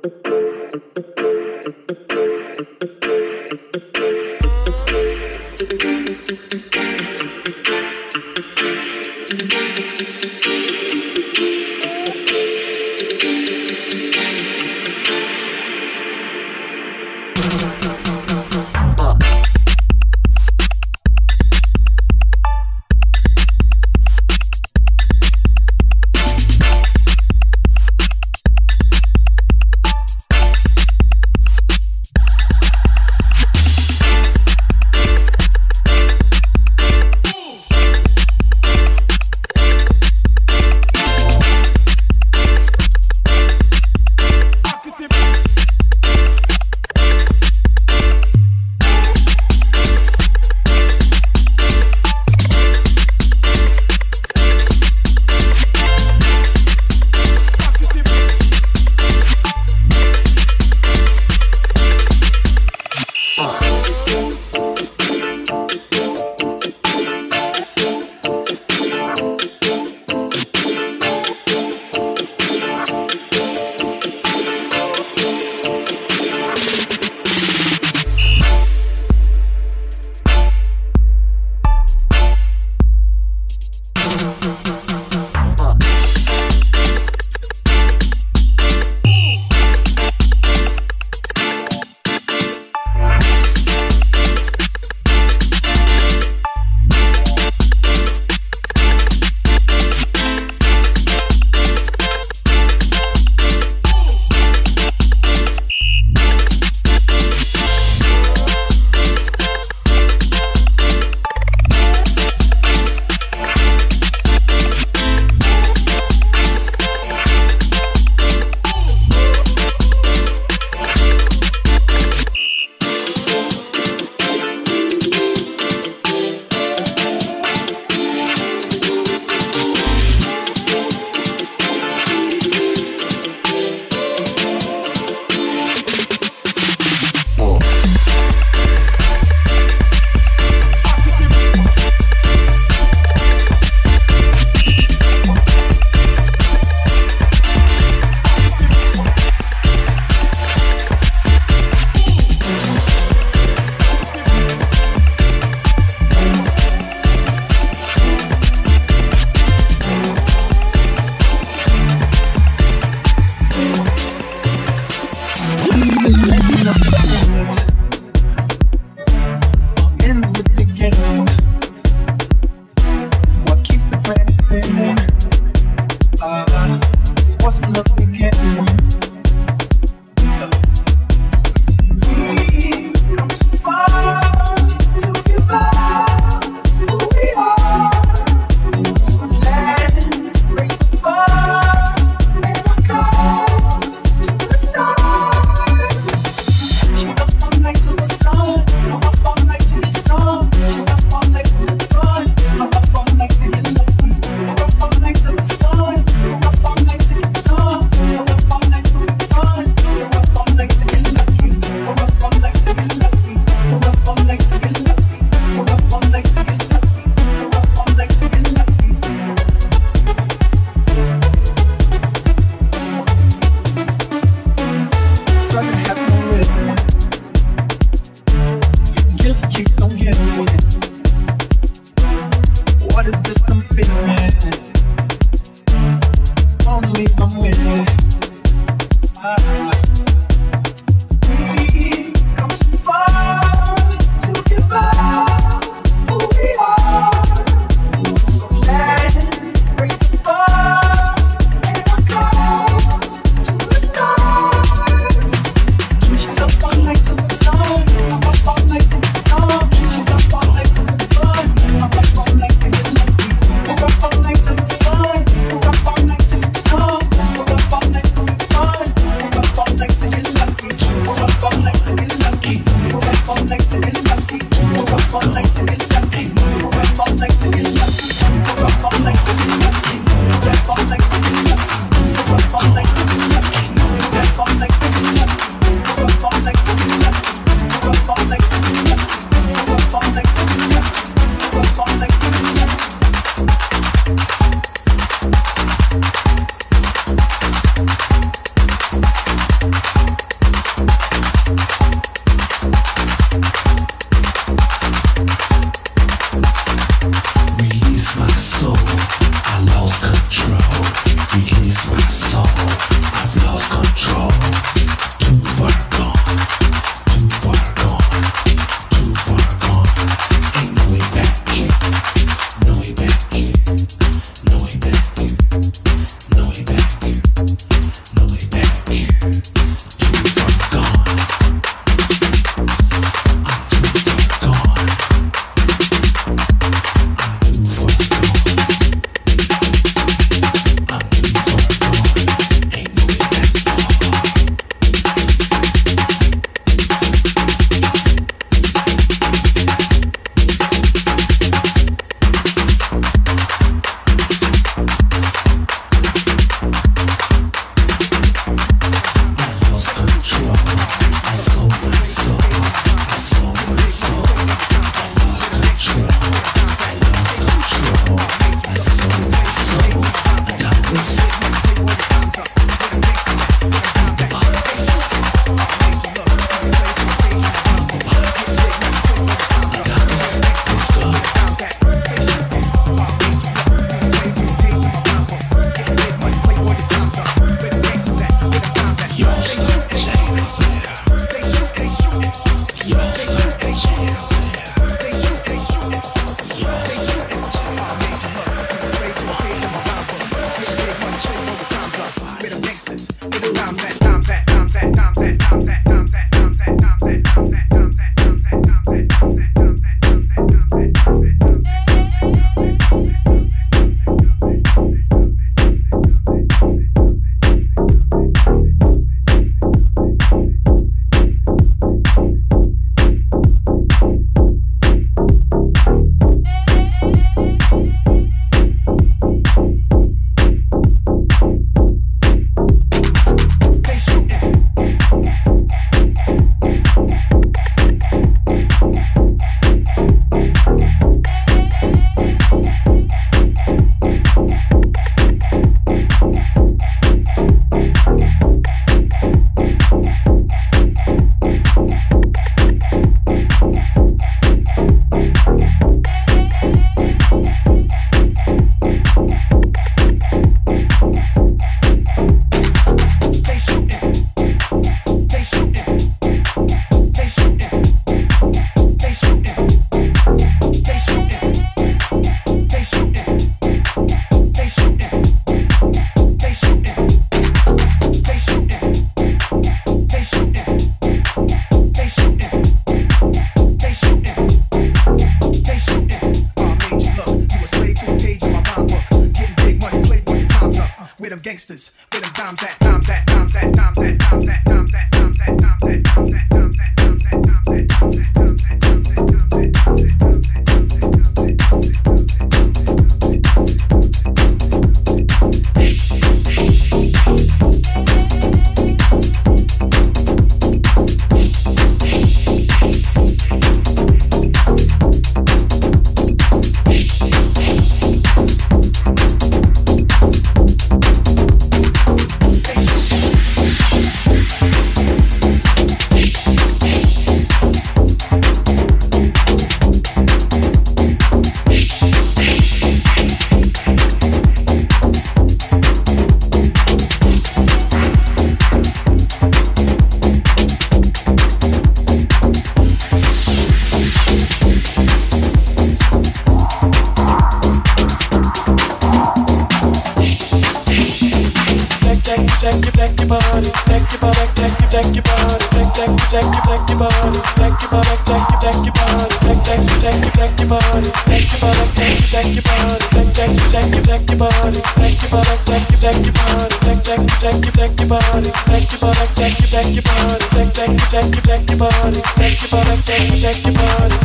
thank you times that. body, shake your body, shake your body, shake shake shake shake your body, shake your body, shake shake your body, shake shake shake shake your body, shake your body, shake shake your body, shake shake shake shake your body, shake your body, shake shake your body.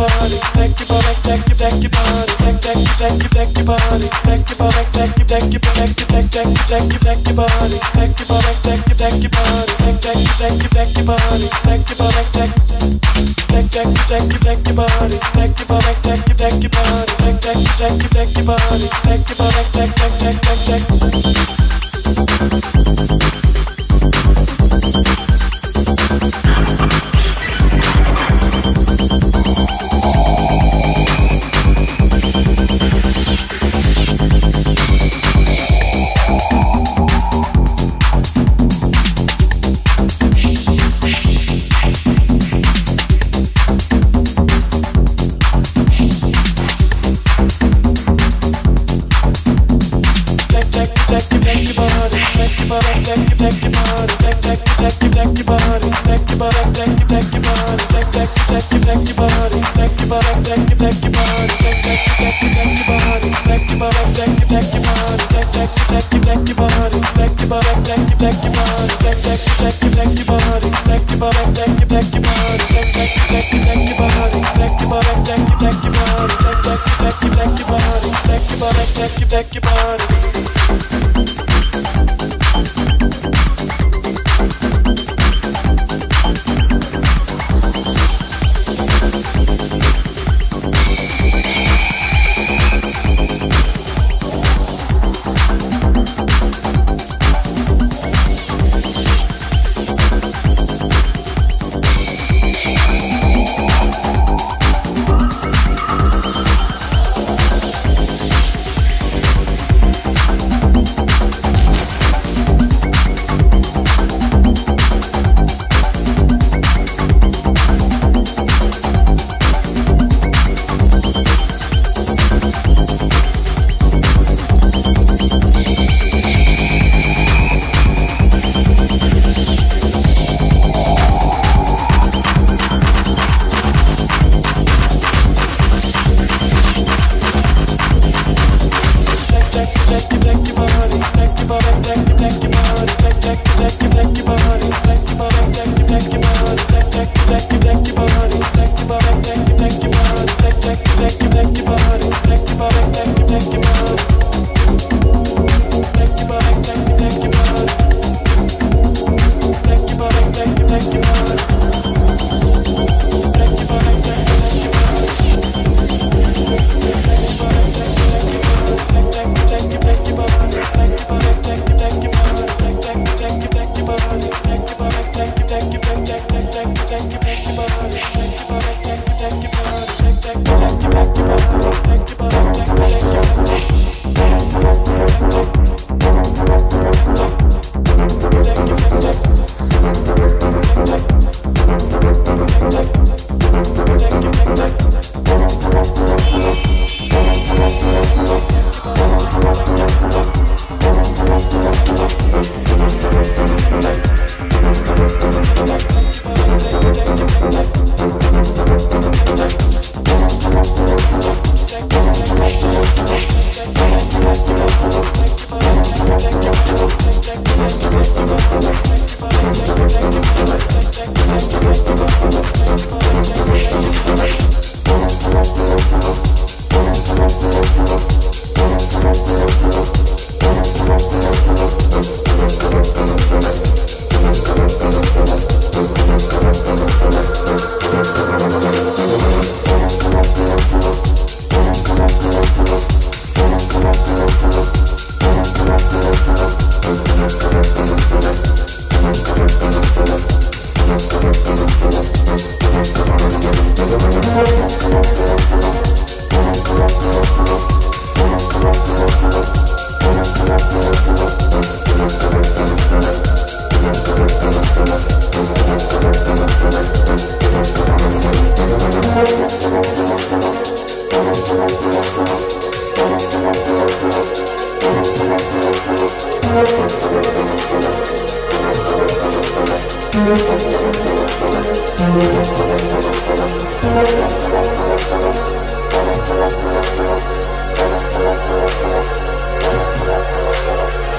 body, thank your body, thank your thank your body, thank thank you, thank you, thank your body, thank your body, thank you, thank you, thank you, thank thank you, thank you, thank your body, thank your body, thank you, thank your body, thank thank you, thank you, thank your body, thank your body, thank thank thank you, thank you, thank your body, thank your body, thank you, thank your body, thank thank you, thank you, thank your body, thank your body, thank thank thank thank thank. Back your body. Thank you.